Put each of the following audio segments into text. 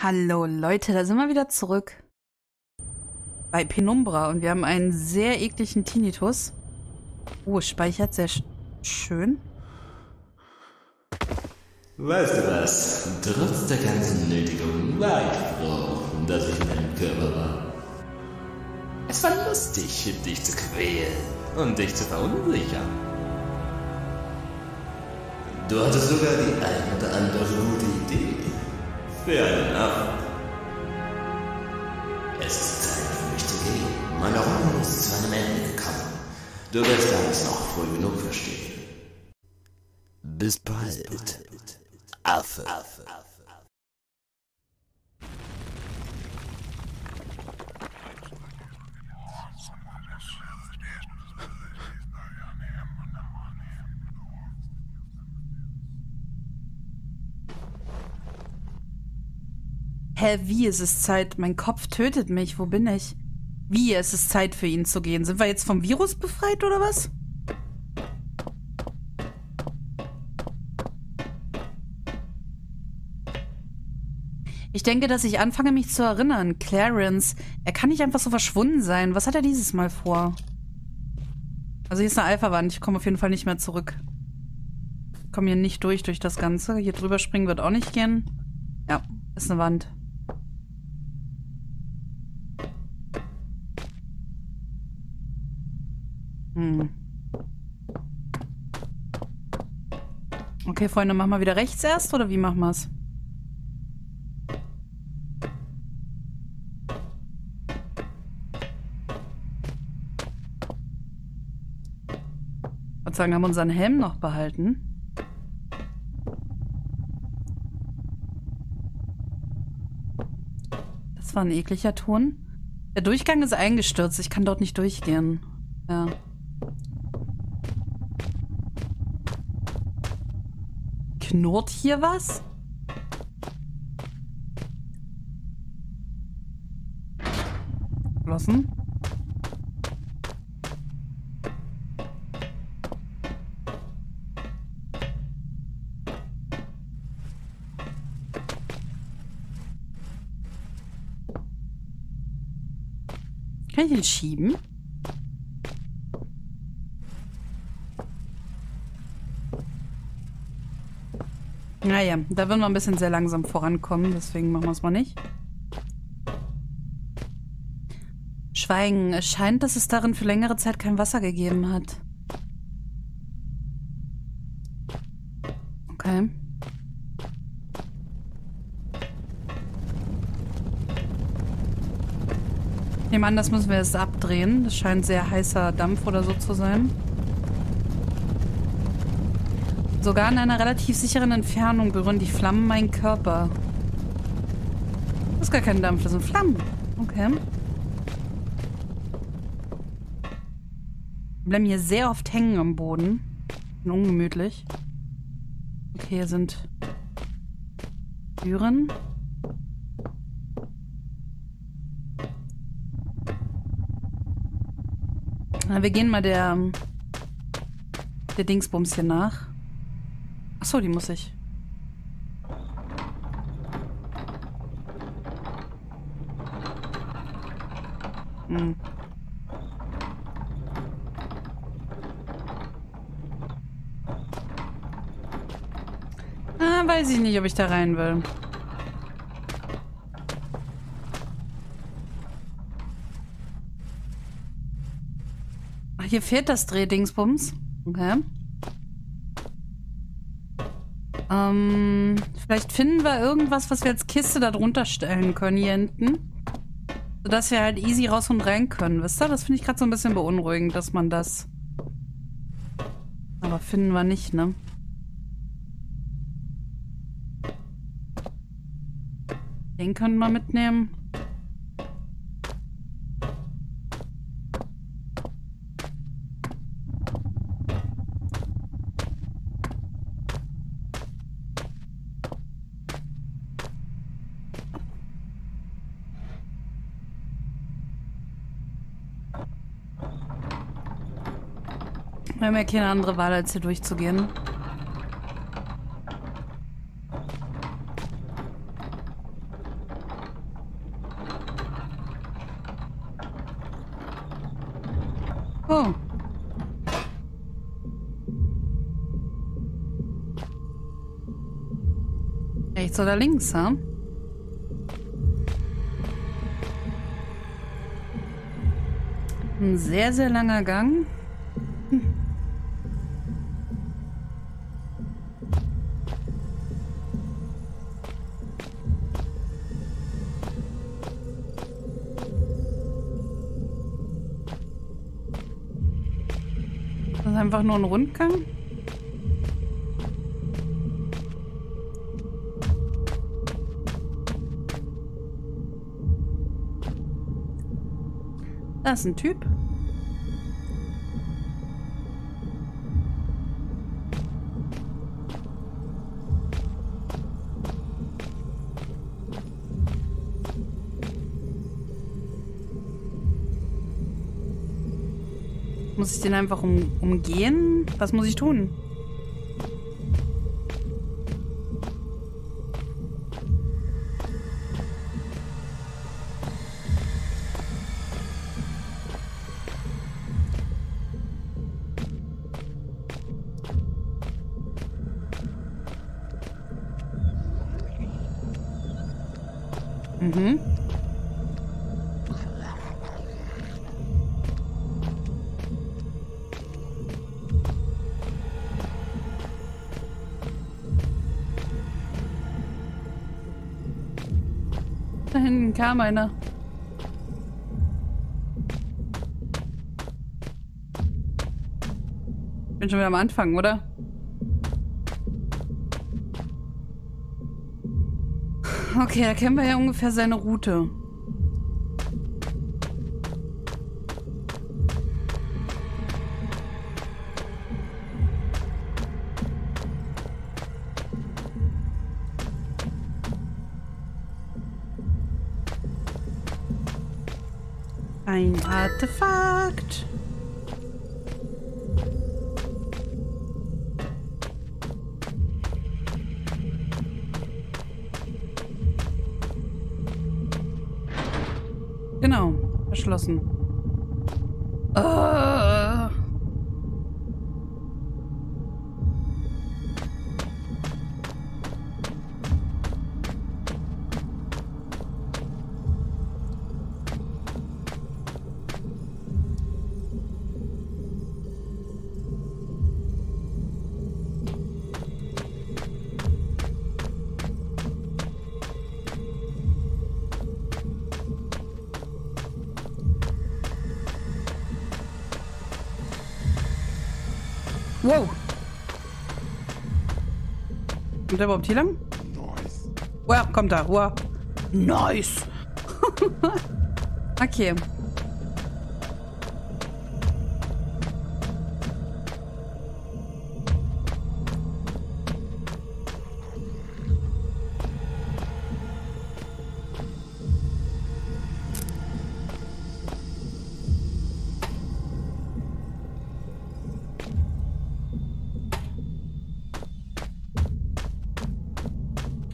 Hallo Leute, da sind wir wieder zurück bei Penumbra und wir haben einen sehr ekligen Tinnitus. Oh, speichert sehr sch schön. Weißt du was? Trotz der ganzen Nötigung war ich froh, dass ich in deinem Körper war. Es war lustig, dich zu quälen und dich zu verunsichern. Du hattest sogar die ein oder andere gute Idee. Einen Affen. Es ist Zeit für mich zu gehen. Meine Rolle ist zu einem Ende gekommen. Du wirst alles noch früh genug verstehen. Bis bald. Affe. Hä, wie ist es Zeit? Mein Kopf tötet mich. Wo bin ich? Wie ist es Zeit für ihn zu gehen? Sind wir jetzt vom Virus befreit oder was? Ich denke, dass ich anfange, mich zu erinnern. Clarence, er kann nicht einfach so verschwunden sein. Was hat er dieses Mal vor? Also hier ist eine Alpha-Wand. Ich komme auf jeden Fall nicht mehr zurück. Ich komme hier nicht durch, durch das Ganze. Hier drüber springen wird auch nicht gehen. Ja, ist eine Wand. Hm. Okay, Freunde, machen wir wieder rechts erst oder wie machen wir es? Ich würde sagen, haben wir unseren Helm noch behalten. Das war ein ekliger Ton. Der Durchgang ist eingestürzt. Ich kann dort nicht durchgehen. Ja. Knurrt hier was? Lassen. Kann ich ihn schieben? Naja, da würden wir ein bisschen sehr langsam vorankommen, deswegen machen wir es mal nicht. Schweigen. Es scheint, dass es darin für längere Zeit kein Wasser gegeben hat. Okay. Ich nehme an, das müssen wir jetzt abdrehen. Das scheint sehr heißer Dampf oder so zu sein. Sogar in einer relativ sicheren Entfernung berühren die Flammen meinen Körper. Das ist gar kein Dampf, das sind Flammen. Okay. Wir bleiben hier sehr oft hängen am Boden. Bin ungemütlich. Okay, hier sind Türen. Na, wir gehen mal der, der Dingsbums hier nach. Achso, die muss ich. Hm. Ah, weiß ich nicht, ob ich da rein will. Ach, hier fehlt das Drehdingsbums. Okay. Ähm, vielleicht finden wir irgendwas, was wir als Kiste da drunter stellen können hier hinten. Sodass wir halt easy raus und rein können. Wisst ihr? Das finde ich gerade so ein bisschen beunruhigend, dass man das... Aber finden wir nicht, ne? Den können wir mitnehmen. haben ja keine andere Wahl, als hier durchzugehen. Oh. Rechts oder links, ha? Ein sehr, sehr langer Gang. Einfach nur ein Rundgang. Da ist ein Typ. Muss ich den einfach um, umgehen? Was muss ich tun? Mhm. Kam einer. Bin schon wieder am Anfang, oder? Okay, da kennen wir ja ungefähr seine Route. Ein Artefakt. Genau, verschlossen. Ah. Wow. Kommt der überhaupt hier lang? Nice. Wow, kommt da. Wow. Nice. okay.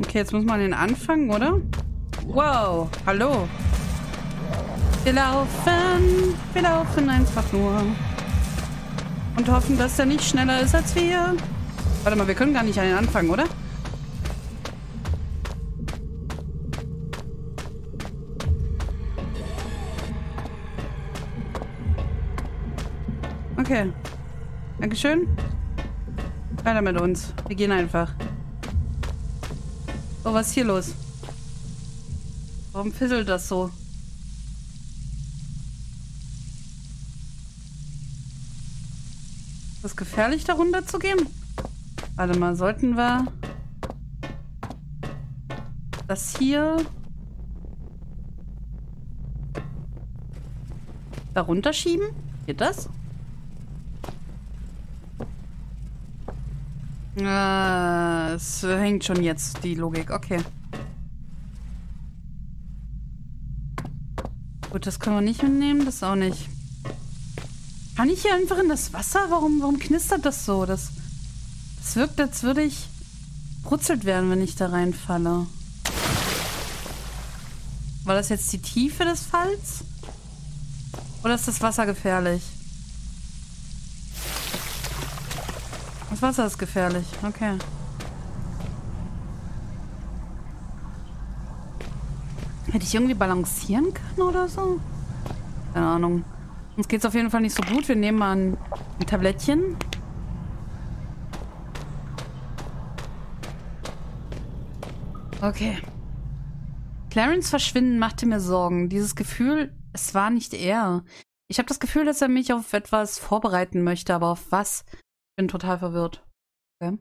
Okay, jetzt muss man den anfangen, oder? Wow, hallo. Wir laufen, wir laufen einfach nur. Und hoffen, dass der nicht schneller ist als wir. Warte mal, wir können gar nicht an den anfangen, oder? Okay. Dankeschön. Weiter mit uns. Wir gehen einfach. Oh, was ist hier los? Warum fisselt das so? Ist das gefährlich, da runter zu gehen? Warte mal, sollten wir das hier da runterschieben? Geht das? Ah, es hängt schon jetzt, die Logik. Okay. Gut, das können wir nicht mitnehmen, das auch nicht. Kann ich hier einfach in das Wasser? Warum, warum knistert das so? Das, das wirkt, als würde ich brutzelt werden, wenn ich da reinfalle. War das jetzt die Tiefe des Falls? Oder ist das Wasser gefährlich? Wasser ist gefährlich. Okay. Hätte ich irgendwie balancieren können oder so? Keine Ahnung. Uns geht es auf jeden Fall nicht so gut. Wir nehmen mal ein, ein Tablettchen. Okay. Clarence Verschwinden machte mir Sorgen. Dieses Gefühl, es war nicht er. Ich habe das Gefühl, dass er mich auf etwas vorbereiten möchte, aber auf was? Bin total verwirrt. Okay.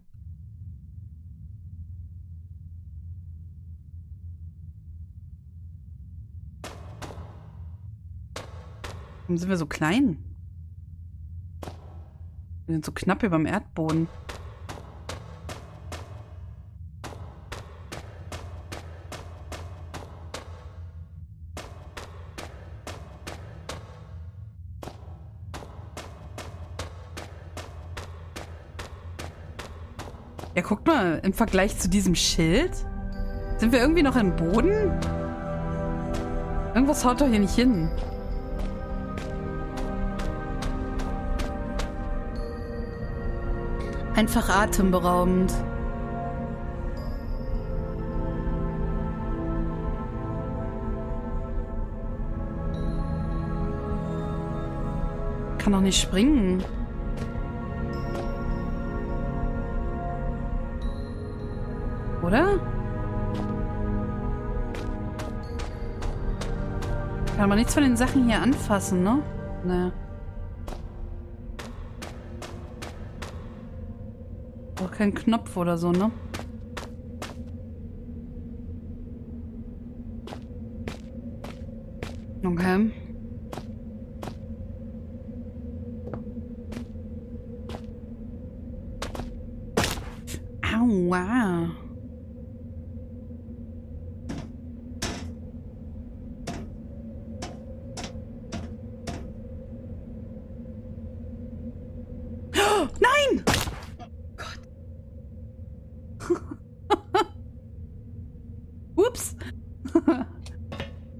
Warum sind wir so klein? Wir sind so knapp über dem Erdboden. Ja, guck mal, im Vergleich zu diesem Schild sind wir irgendwie noch im Boden? Irgendwas haut doch hier nicht hin. Einfach atemberaubend. Kann doch nicht springen. Oder? Kann man nichts von den Sachen hier anfassen, ne? Naja. Auch kein Knopf oder so, ne? Okay.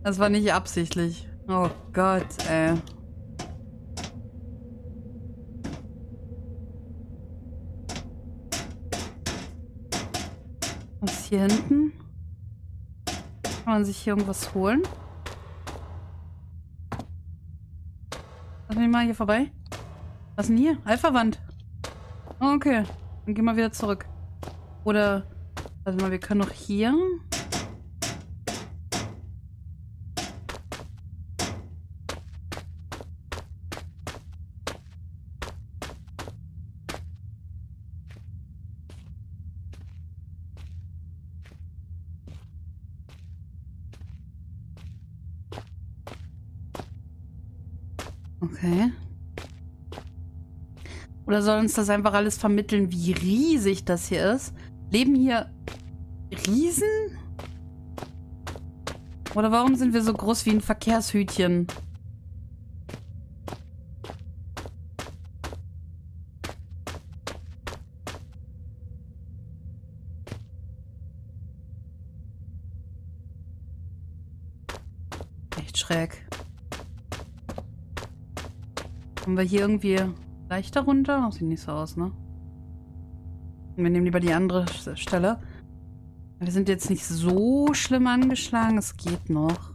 Das war nicht absichtlich. Oh Gott, ey. Was ist hier hinten? Kann man sich hier irgendwas holen? Lass mich mal hier vorbei. Was denn hier? Alpha-Wand. Oh, okay. Dann gehen wir wieder zurück. Oder, warte mal, wir können noch hier. Okay. Oder soll uns das einfach alles vermitteln, wie riesig das hier ist? Leben hier Riesen? Oder warum sind wir so groß wie ein Verkehrshütchen? Echt schräg. Kommen wir hier irgendwie leichter runter? Sieht nicht so aus, ne? Wir nehmen lieber die andere Stelle. Wir sind jetzt nicht so schlimm angeschlagen. Es geht noch.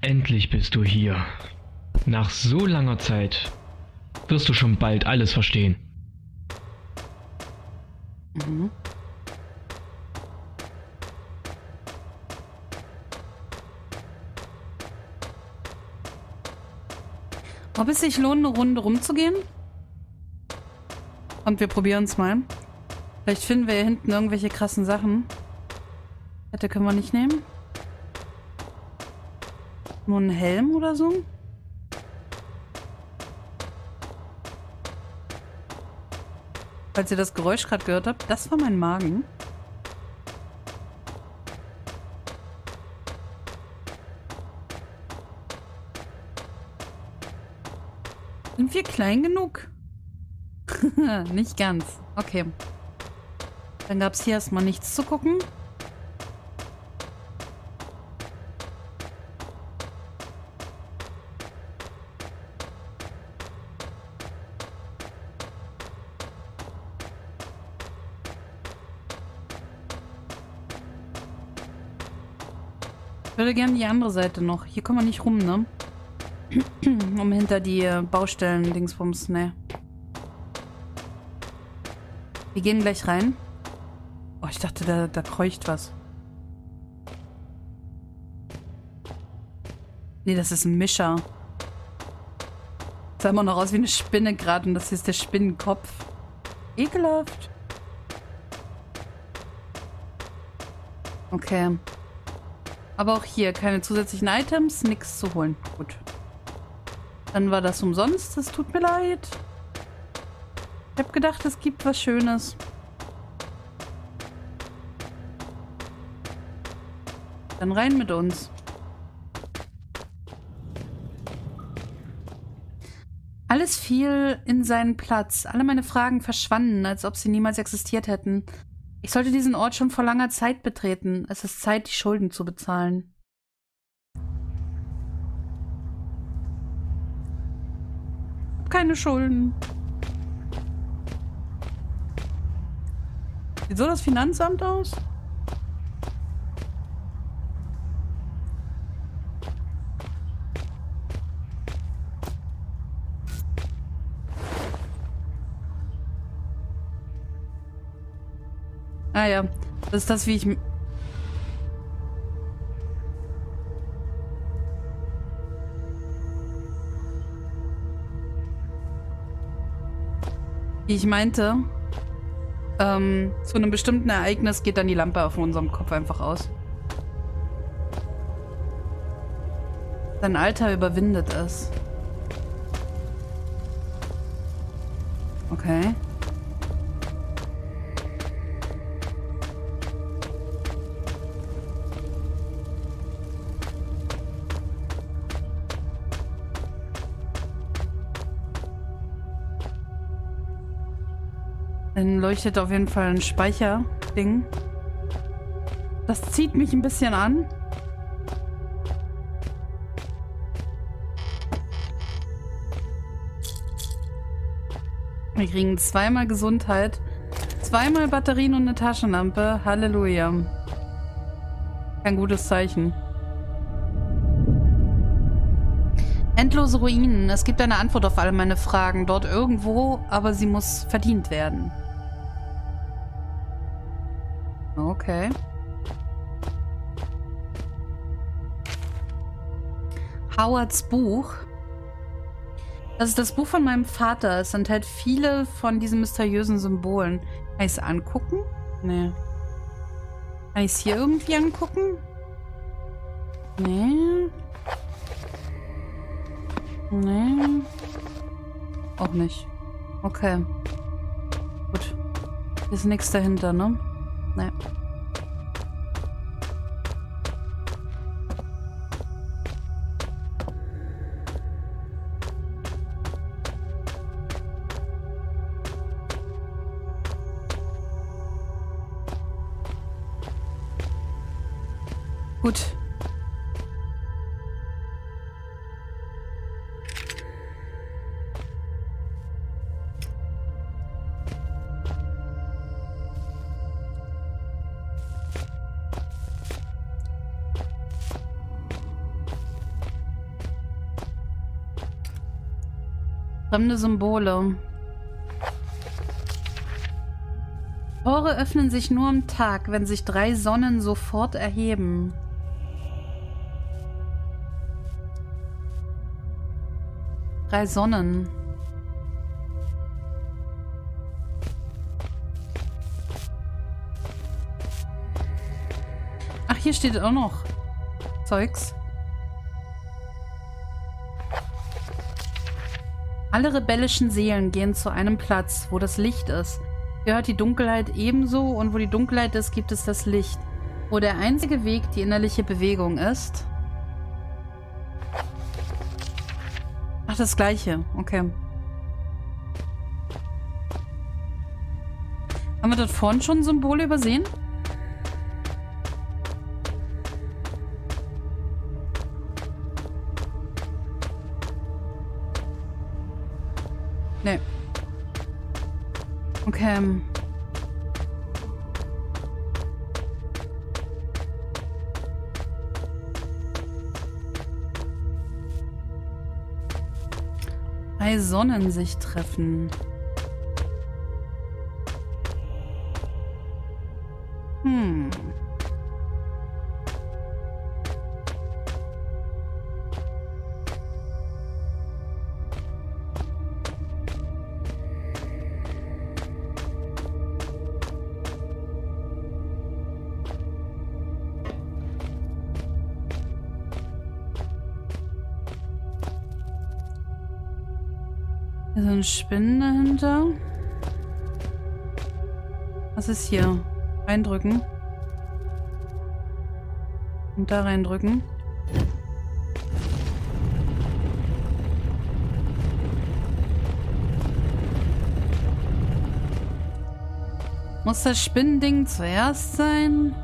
Endlich bist du hier. Nach so langer Zeit wirst du schon bald alles verstehen. Mhm. Ob es sich lohnt, eine Runde rumzugehen? Und wir probieren es mal. Vielleicht finden wir hier hinten irgendwelche krassen Sachen. Hätte können wir nicht nehmen. Nur einen Helm oder so? Falls ihr das Geräusch gerade gehört habt, das war mein Magen. klein genug? Nicht ganz. Okay. Dann gab es hier erstmal nichts zu gucken. Ich würde gerne die andere Seite noch. Hier kommen wir nicht rum, ne? um hinter die äh, Baustellen Dingsbums, ne. Wir gehen gleich rein. Oh, ich dachte, da, da kreucht was. Nee, das ist ein Mischer. Sah immer noch aus wie eine Spinne gerade und das hier ist der Spinnenkopf. Ekelhaft. Okay. Aber auch hier keine zusätzlichen Items, nichts zu holen. Gut. Dann war das umsonst, es tut mir leid. Ich habe gedacht, es gibt was Schönes. Dann rein mit uns. Alles fiel in seinen Platz. Alle meine Fragen verschwanden, als ob sie niemals existiert hätten. Ich sollte diesen Ort schon vor langer Zeit betreten. Es ist Zeit, die Schulden zu bezahlen. Keine Schulden. Sieht so das Finanzamt aus? Ah ja, das ist das, wie ich... Wie ich meinte, ähm, zu einem bestimmten Ereignis geht dann die Lampe auf unserem Kopf einfach aus. Sein Alter überwindet es. Okay. Dann leuchtet auf jeden Fall ein Speicherding. Das zieht mich ein bisschen an. Wir kriegen zweimal Gesundheit, zweimal Batterien und eine Taschenlampe. Halleluja. Kein gutes Zeichen. Endlose Ruinen. Es gibt eine Antwort auf alle meine Fragen. Dort irgendwo, aber sie muss verdient werden. Okay. Howards Buch. Das ist das Buch von meinem Vater. Es enthält viele von diesen mysteriösen Symbolen. Kann ich es angucken? Nee. Kann ich es hier irgendwie angucken? Nee. Nee. Auch nicht. Okay. Gut. Ist nichts dahinter, ne? Nee. Gut. Fremde Symbole. Tore öffnen sich nur am Tag, wenn sich drei Sonnen sofort erheben. Drei Sonnen. Ach, hier steht auch noch Zeugs. Alle rebellischen Seelen gehen zu einem Platz, wo das Licht ist. Gehört die Dunkelheit ebenso und wo die Dunkelheit ist, gibt es das Licht. Wo der einzige Weg die innerliche Bewegung ist. Ach, das gleiche. Okay. Haben wir dort vorne schon Symbole übersehen? Nee. Okay. Zwei Sonnen sich treffen. Hm. Spinnen dahinter. Was ist hier? Reindrücken. Und da reindrücken. Muss das Spinnending zuerst sein?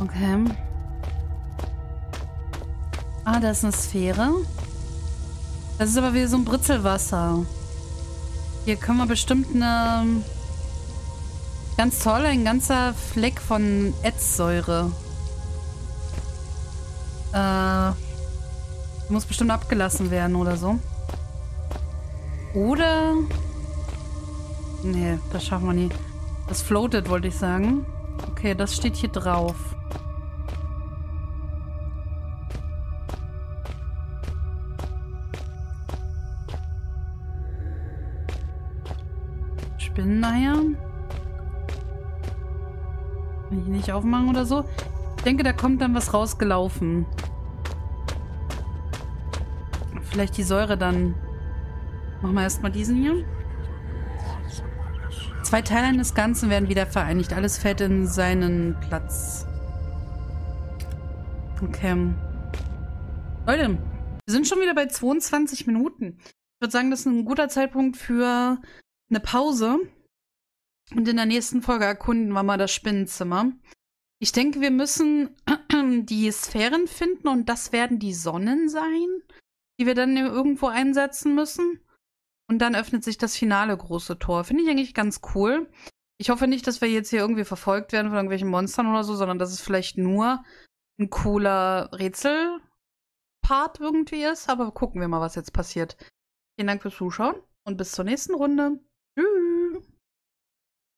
Okay. Ah, da ist eine Sphäre. Das ist aber wieder so ein Britzelwasser. Hier können wir bestimmt eine... Ganz toll, ein ganzer Fleck von Ätzsäure. Äh, muss bestimmt abgelassen werden oder so. Oder... Nee, das schaffen wir nie. Das floatet, wollte ich sagen. Okay, das steht hier drauf. Spinneneier. Kann ich nicht aufmachen oder so. Ich denke, da kommt dann was rausgelaufen. Vielleicht die Säure dann. Machen wir erstmal diesen hier. Zwei Teile des Ganzen werden wieder vereinigt. Alles fällt in seinen Platz. Okay. Leute, wir sind schon wieder bei 22 Minuten. Ich würde sagen, das ist ein guter Zeitpunkt für eine Pause. Und in der nächsten Folge erkunden wir mal das Spinnenzimmer. Ich denke, wir müssen die Sphären finden und das werden die Sonnen sein, die wir dann irgendwo einsetzen müssen. Und dann öffnet sich das finale große Tor. Finde ich eigentlich ganz cool. Ich hoffe nicht, dass wir jetzt hier irgendwie verfolgt werden von irgendwelchen Monstern oder so, sondern dass es vielleicht nur ein cooler Rätselpart irgendwie ist. Aber gucken wir mal, was jetzt passiert. Vielen Dank fürs Zuschauen und bis zur nächsten Runde.